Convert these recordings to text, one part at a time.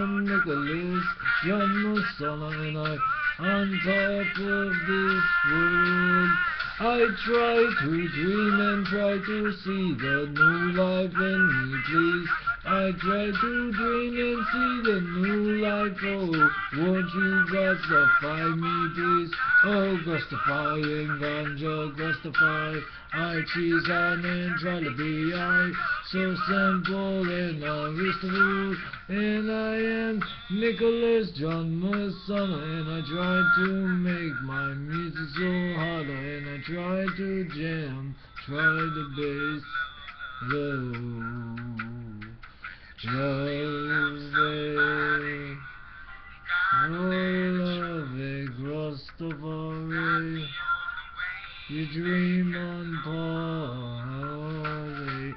Nicholas, John Messana, and I on top of this world. I try to dream and try to see the new life in me, please. I try to dream and see the new life, oh, won't you gustify me, please? Oh, gustifying ganja, justify, I cheese on and try to be I, so simple and unreasonable. And I am Nicholas John Messana, and I try to make my music so harder, and I try to jam, try the bass low. It, oh love it, Rastafari. You dream on party,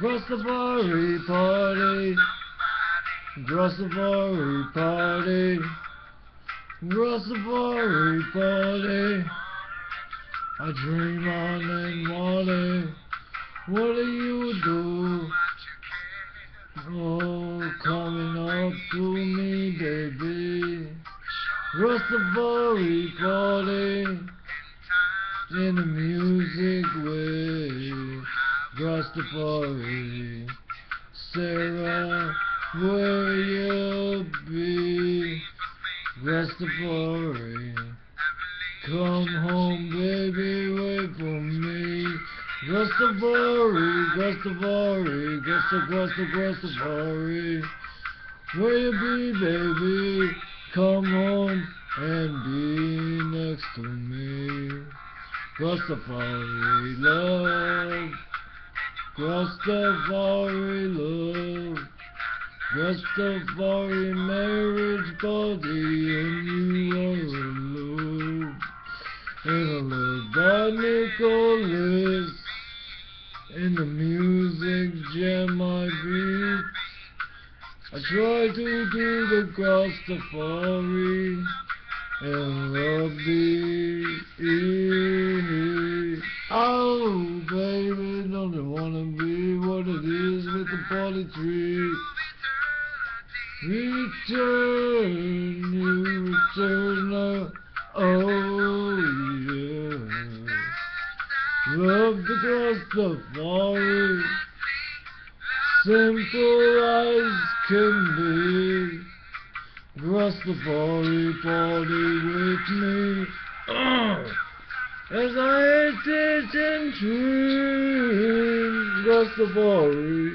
Rastafari party, Rastafari party, Rastafari party. I dream on and want What do you do? Oh, coming up to me, baby. Rastafari party in the music way. Rastafari, Sarah, where you be? Rastafari, come home, baby, wait for. Rastafari, Rastafari, Rasta, Rasta, Rastafari. Where you be, baby? Come home and be next to me. Rastafari love, Rastafari love, Rastafari marriage body, and you are in the music jam I beat. I try to do the Rastafari and love thee. Oh, baby, don't you wanna be what it is with the party tree? Return, Love the Rastafari, simple as can be. Cross the Rastafari party with me. Uh, as I sit and dream, Rastafari.